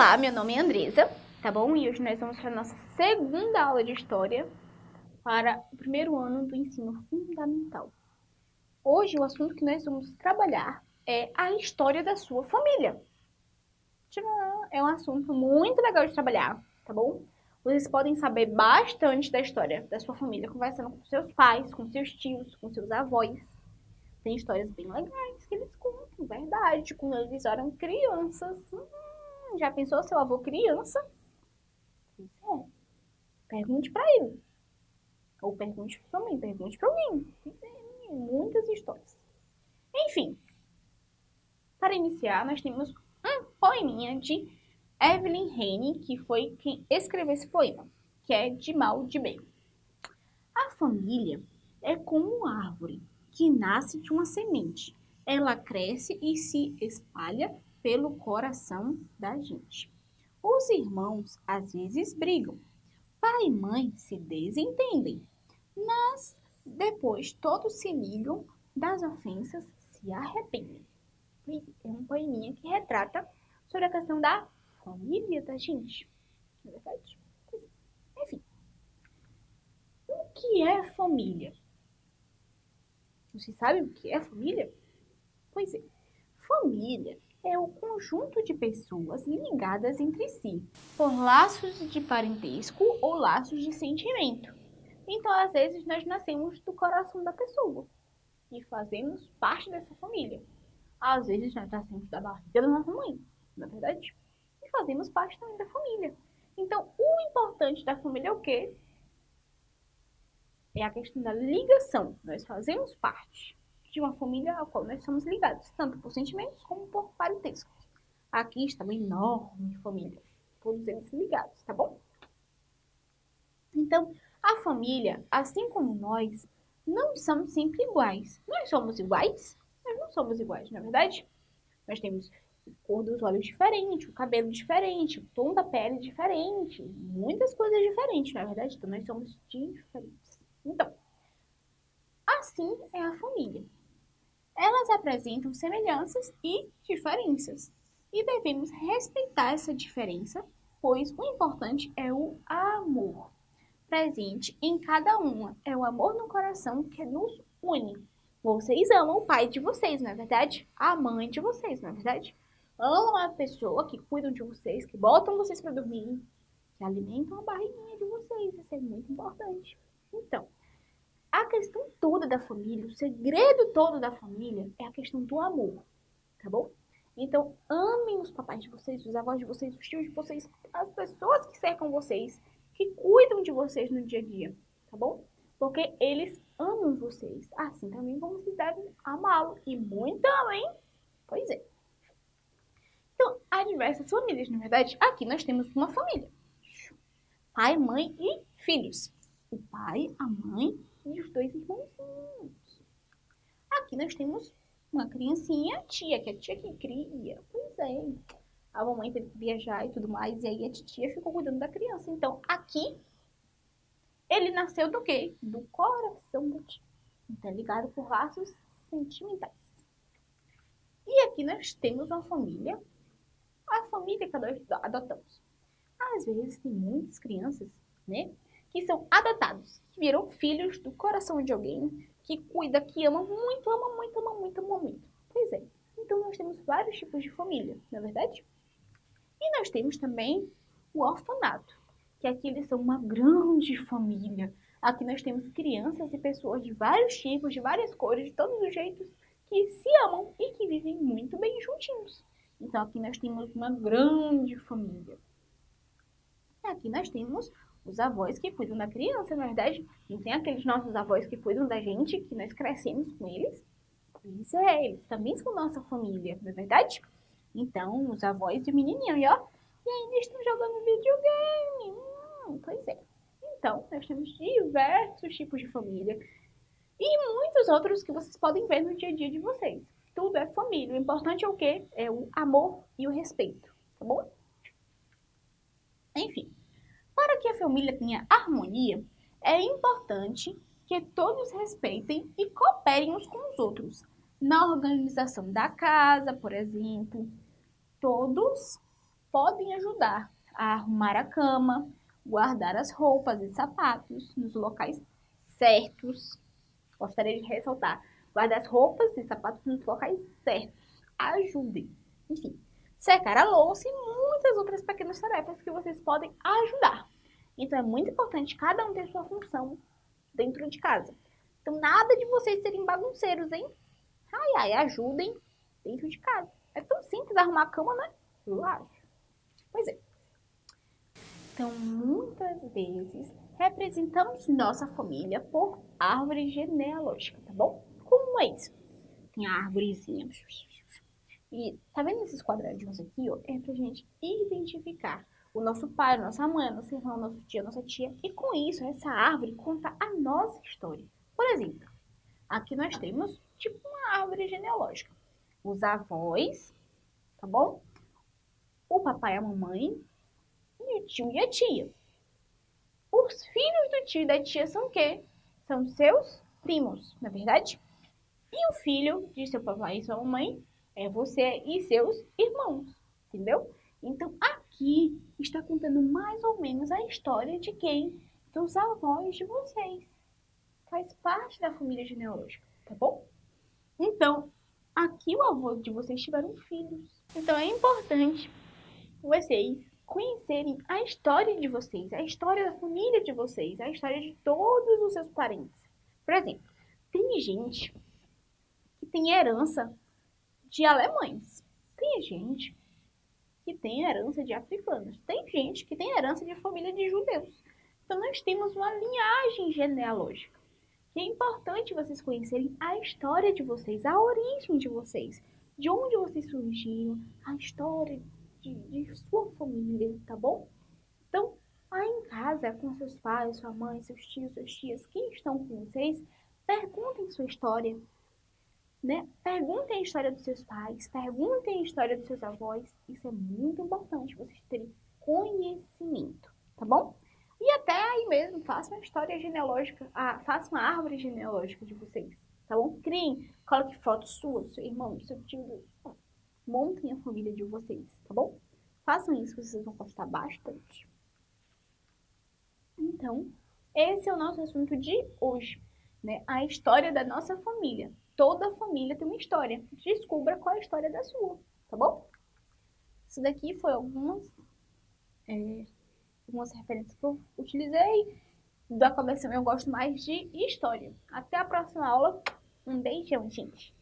Olá, meu nome é Andresa, tá bom? E hoje nós vamos para a nossa segunda aula de História para o primeiro ano do ensino fundamental. Hoje o assunto que nós vamos trabalhar é a história da sua família. É um assunto muito legal de trabalhar, tá bom? Vocês podem saber bastante da história da sua família conversando com seus pais, com seus tios, com seus avós. Tem histórias bem legais que eles contam, verdade, quando eles eram crianças. Hum, já pensou seu avô criança? É. Pergunte para ele. Ou pergunte para mim, pergunte para alguém. Tem muitas histórias. Enfim, para iniciar, nós temos um poeminha de Evelyn Heine, que foi quem escreveu esse poema, que é De Mal de Bem. A família é como uma árvore que nasce de uma semente. Ela cresce e se espalha pelo coração da gente. Os irmãos às vezes brigam. Pai e mãe se desentendem, mas depois todos se ligam das ofensas, se arrependem. É um poeminha que retrata sobre a questão da família da gente. É verdade? Enfim. O que é família? Você sabe o que é família? Pois é. Família é o conjunto de pessoas ligadas entre si por laços de parentesco ou laços de sentimento. Então, às vezes, nós nascemos do coração da pessoa e fazemos parte dessa família. Às vezes, nós nascemos da barriga da nossa mãe, na é verdade? E fazemos parte também da família. Então, o importante da família é o quê? É a questão da ligação. Nós fazemos parte de uma família a qual nós somos ligados, tanto por sentimentos como por parentesco. Aqui está uma enorme família, todos eles ligados, tá bom? Então, a família, assim como nós, não são sempre iguais. Nós somos iguais? Nós não somos iguais, na é verdade? Nós temos cor dos olhos diferente, o cabelo diferente, o tom da pele diferente, muitas coisas diferentes, na é verdade? Então, nós somos diferentes. Então, assim é a família elas apresentam semelhanças e diferenças. E devemos respeitar essa diferença, pois o importante é o amor presente em cada uma. É o amor no coração que nos une. Vocês amam o pai de vocês, não é verdade? A mãe de vocês, não é verdade? Amam a pessoa que cuidam de vocês, que botam vocês para dormir, que alimentam a barriguinha de vocês. Isso é muito importante. Então, a questão toda da família, o segredo todo da família é a questão do amor, tá bom? Então, amem os papais de vocês, os avós de vocês, os tios de vocês, as pessoas que cercam vocês, que cuidam de vocês no dia a dia, tá bom? Porque eles amam vocês, assim também vocês devem amá-lo. E muito também, pois é. Então, há diversas famílias, na verdade. Aqui nós temos uma família. Pai, mãe e filhos. O pai, a mãe e os dois irmãozinhos. Aqui nós temos uma criancinha, a tia, que é a tia que cria. Pois é. A mamãe teve que viajar e tudo mais, e aí a tia ficou cuidando da criança. Então, aqui, ele nasceu do quê? Do coração da tia. Então, é ligado por laços sentimentais. E aqui nós temos uma família, a família que nós adotamos. Às vezes, tem muitas crianças, né? Que são adotados, que viram filhos do coração de alguém, que cuida, que ama muito, ama muito, ama muito, ama muito. Pois é. Então nós temos vários tipos de família, não é verdade? E nós temos também o orfanato, que aqui eles são uma grande família. Aqui nós temos crianças e pessoas de vários tipos, de várias cores, de todos os jeitos, que se amam e que vivem muito bem juntinhos. Então aqui nós temos uma grande família. Aqui nós temos os avós que cuidam da criança, na verdade. Não tem aqueles nossos avós que cuidam da gente, que nós crescemos com eles. Pois é, eles também são nossa família, não é verdade? Então, os avós e o menininho, e ó, e ainda estão jogando videogame. Hum, pois é. Então, nós temos diversos tipos de família e muitos outros que vocês podem ver no dia a dia de vocês. Tudo é família. O importante é o quê? É o amor e o respeito, tá bom? Enfim, que a família tenha harmonia, é importante que todos respeitem e cooperem uns com os outros. Na organização da casa, por exemplo, todos podem ajudar a arrumar a cama, guardar as roupas e sapatos nos locais certos. Gostaria de ressaltar, guardar as roupas e sapatos nos locais certos. Ajudem. Enfim, secar a louça e muitas outras pequenas tarefas que vocês podem ajudar. Então é muito importante cada um ter sua função dentro de casa. Então nada de vocês serem bagunceiros, hein? Ai, ai, ajudem dentro de casa. É tão simples arrumar a cama, né? Eu acho. Pois é. Então, muitas vezes, representamos nossa família por árvore genealógica, tá bom? Como é isso? Tem a árvorezinha. E tá vendo esses quadradinhos aqui, ó? É pra gente identificar o nosso pai, a nossa mãe, nosso irmão, nosso tio, nossa tia. E com isso, essa árvore conta a nossa história. Por exemplo, aqui nós temos tipo uma árvore genealógica. Os avós, tá bom? O papai e a mamãe, e o tio e a tia. Os filhos do tio e da tia são o quê? São seus primos, na é verdade? E o filho de seu papai e sua mamãe é você e seus irmãos, entendeu? Então, aqui está contando mais ou menos a história de quem? Dos avós de vocês. Faz parte da família genealógica, tá bom? Então, aqui o avô de vocês tiveram filhos. Então, é importante vocês conhecerem a história de vocês, a história da família de vocês, a história de todos os seus parentes. Por exemplo, tem gente que tem herança de alemães. Tem gente que tem herança de africanos. Tem gente que tem herança de família de judeus. Então, nós temos uma linhagem genealógica. É importante vocês conhecerem a história de vocês, a origem de vocês, de onde vocês surgiram, a história de, de sua família, tá bom? Então, aí em casa, com seus pais, sua mãe, seus tios, suas tias que estão com vocês, perguntem sua história, né? Perguntem a história dos seus pais, perguntem a história dos seus avós. Isso é muito importante, vocês terem conhecimento, tá bom? E até aí mesmo, façam a história genealógica, a, façam a árvore genealógica de vocês, tá bom? Criem, coloque fotos suas, do seu irmão, seu tio, montem a família de vocês, tá bom? Façam isso, vocês vão gostar bastante. Então, esse é o nosso assunto de hoje, né? A história da nossa família. Toda família tem uma história. Descubra qual é a história da sua, tá bom? Isso daqui foi algumas, é, algumas referências que eu utilizei. Da conversão eu gosto mais de história. Até a próxima aula. Um beijão, gente!